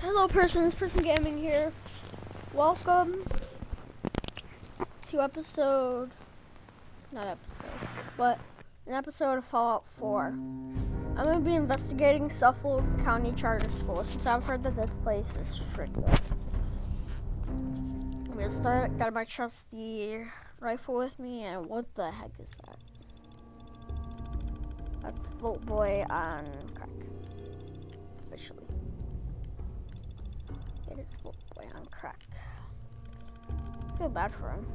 Hello, persons. Person Gaming here. Welcome to episode, not episode, but an episode of Fallout 4. I'm gonna be investigating Suffolk County Charter School since I've heard that this place is good. I'm gonna start. Got my trusty rifle with me, and what the heck is that? That's Vault Boy on crack. Officially. It is Vault Boy on crack. I feel bad for him.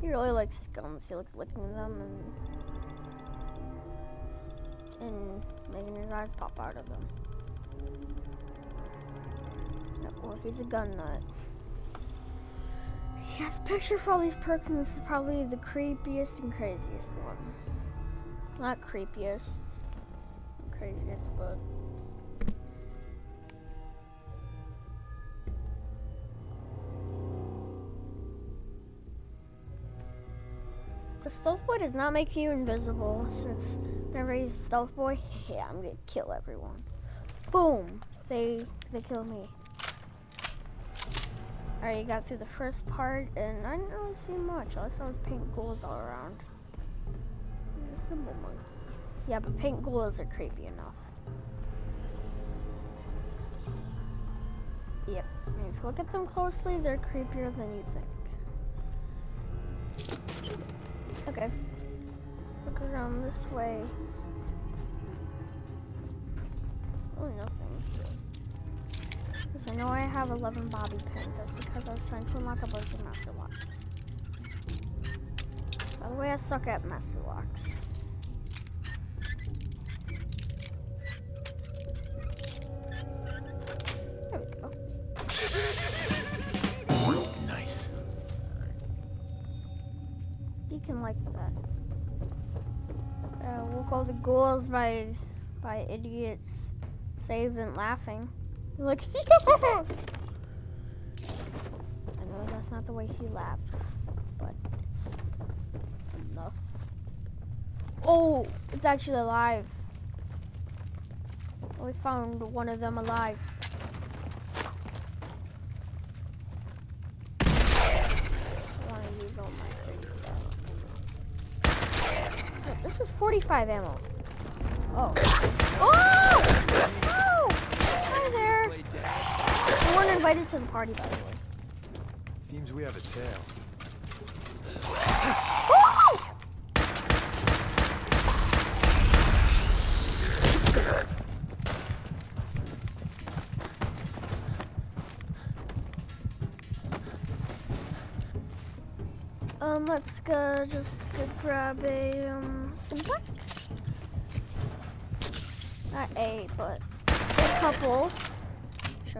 He really likes gums. He likes licking them and and making his eyes pop out of them. Well, he's a gun nut. He has a picture for all these perks, and this is probably the creepiest and craziest one. Not creepiest, craziest, but. The stealth boy does not make you invisible, since whenever he's stealth boy, yeah, I'm gonna kill everyone. Boom! They they kill me. Alright, you got through the first part, and I didn't really see much. All I saw was pink ghouls all around. Yeah, but pink ghouls are creepy enough. Yep. If you look at them closely, they're creepier than you think. Okay. Let's look around this way. Oh, nothing. Because I know I have 11 bobby pins. That's because I was trying to unlock a bunch of master locks. By the way, I suck at master locks. Uh, we'll the ghouls by by idiots saved and laughing. Like, I know that's not the way he laughs, but it's enough. Oh, it's actually alive. We found one of them alive. I want to use all my things though. Wait, This is 45 ammo. Oh. Oh! Oh! Hi there. You weren't invited to the party, by the way. Seems we have a tail. Oh! Um, let's go just go grab a um pack. Not a, but a couple.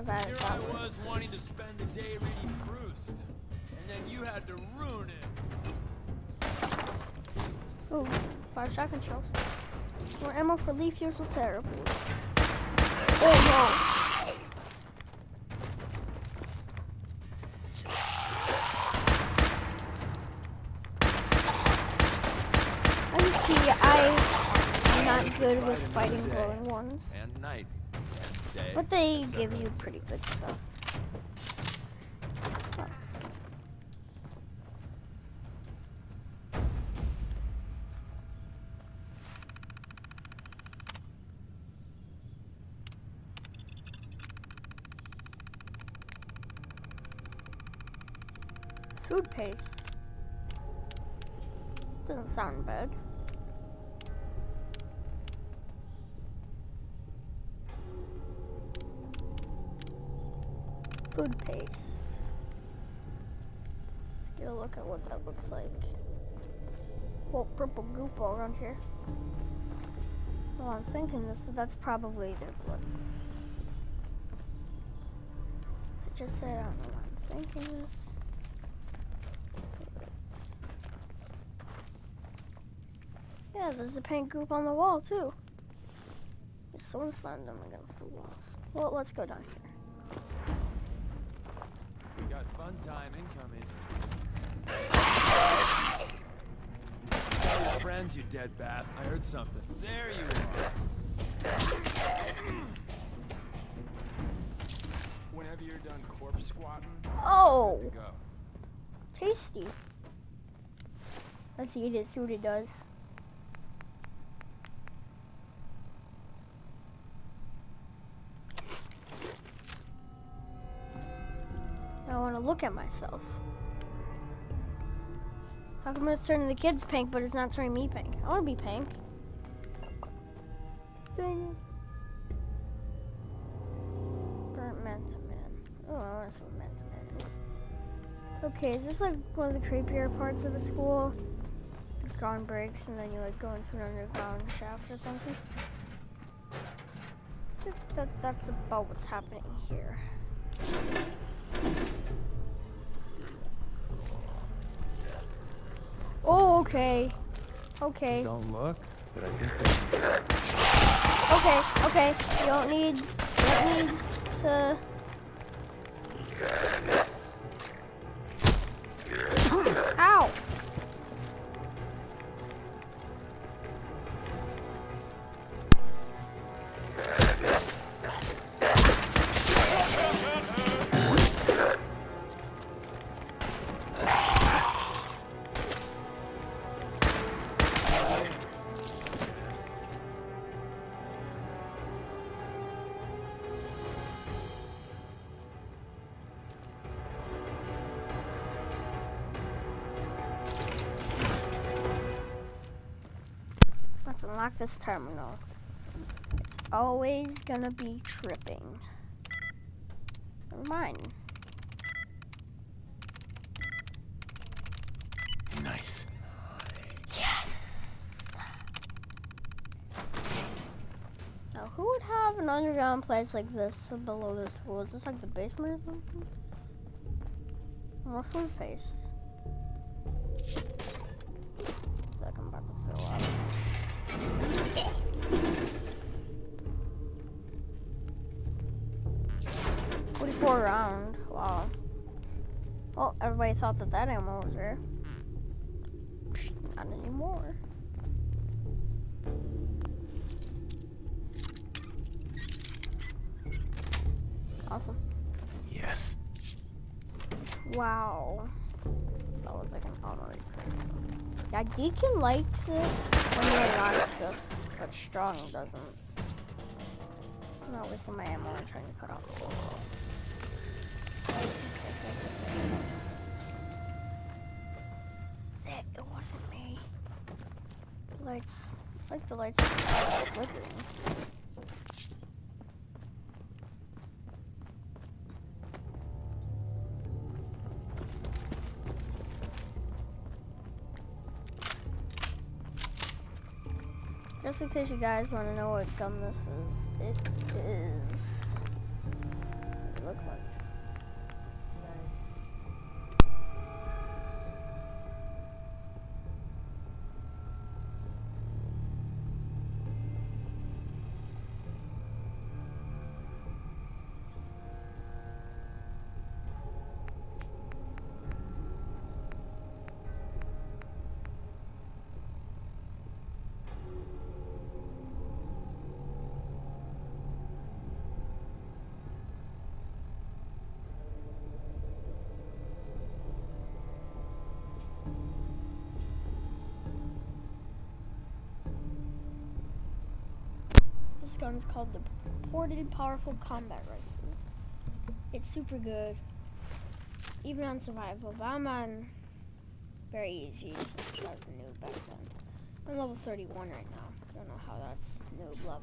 Added Here I was wanting to spend the day reading Proust, and then you had to ruin it. Ooh, five shotgun shells. More ammo for leaf years will terrible. Oh no! See, I am not good with fighting glowing ones. And night. But they give you pretty good stuff. Food paste. Doesn't sound bad. Food paste. Let's get a look at what that looks like. Well, purple goop all around here. Well, I'm thinking this, but that's probably their blood. So just say I don't know why I'm thinking this. Yeah, there's a paint goop on the wall too. Someone slamming them against the walls. Well, let's go down here. Fun time incoming. Tell your friends, you dead bat. I heard something. There you are. Whenever you're done corpse squatting, Oh, go. tasty. Let's eat it, see what it does. Look at myself. How come it's turning the kids pink, but it's not turning me pink? I want to be pink. Dang it. Burnt Manta Man. Oh, I want to see what Manta Man is. Okay, is this like one of the creepier parts of the school? The ground breaks and then you like go into an underground shaft or something? That, that's about what's happening here. Oh, okay. Okay. Don't look, but I think Okay, okay. You don't need you don't need to Let's unlock this terminal. It's always gonna be tripping. Never mind. nice. Yes! Now, who would have an underground place like this below their school? Is this like the basement or something? More food paste. Like I'm about to throw up. Forty-four round. Wow. Well, everybody thought that that ammo was there. Not anymore. Awesome. Yes. Wow. That was like an honorary Yeah, Deacon likes it when you're not stuff, but Strong doesn't. I'm not wasting my ammo on trying to cut off the wall. That it wasn't me. The lights. It's like the lights are flickering. Just in case you guys want to know what gum this is, it is. Like. This gun is called the Ported Powerful Combat Rifle. It's super good, even on survival, but I'm on very easy since I was a noob back then. I'm level 31 right now. I don't know how that's noob level.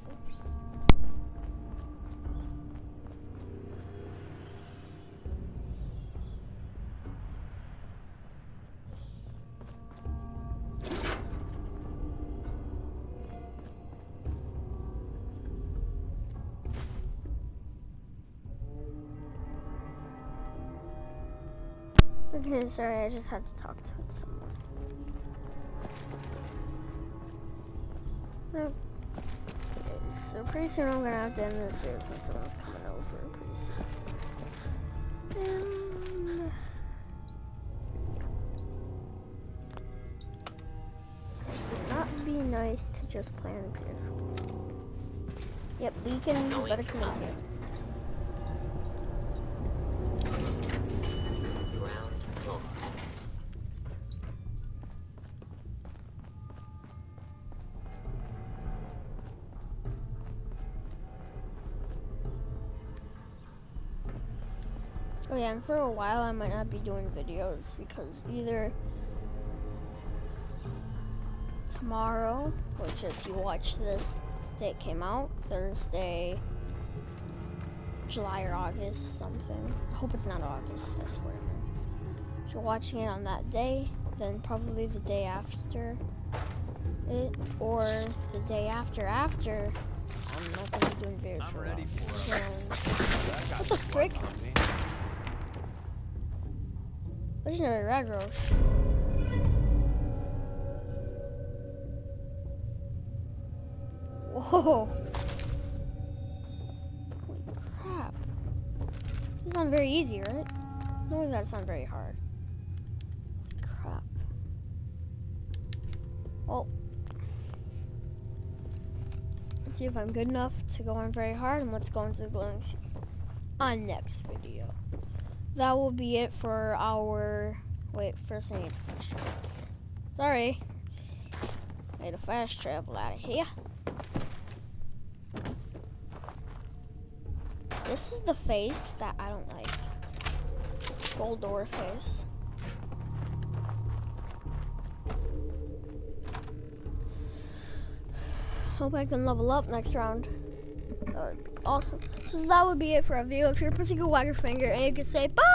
Okay, sorry, I just had to talk to someone. Okay, so pretty soon I'm gonna have to end this video since someone's coming over pretty soon. And nice to just play on PS4. Yep, Deacon, you better come in here. And for a while I might not be doing videos because either tomorrow, which if you watch this, day it came out, Thursday, July or August, something. I hope it's not August, I swear. If you're watching it on that day, then probably the day after it, or the day after after, I'm not gonna be doing videos I'm for ready for it. So, what the frick? Legendary Ragros. Whoa. Holy crap. This is not very easy, right? No, that's not very hard. Crap. Well. Let's see if I'm good enough to go on very hard and let's go into the glowing sea on next video that will be it for our. Wait, first I need to fast travel. Sorry. I need to fast travel out of here. This is the face that I don't like. Skull door face. Hope I can level up next round. Awesome. So that would be it for our video. If you're a pussy, go finger and you can say bye!